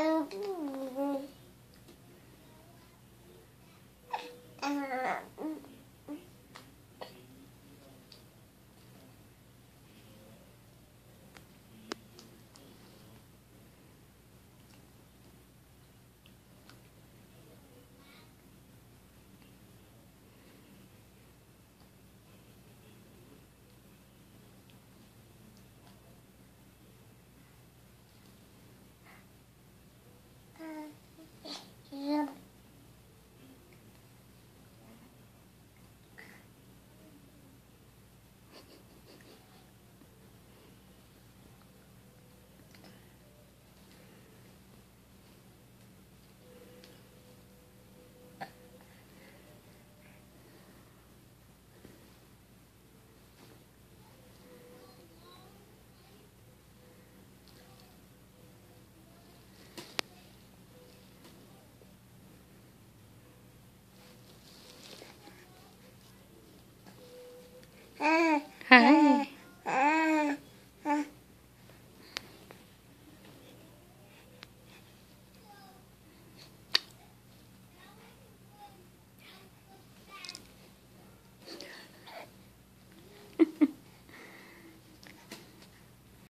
Um,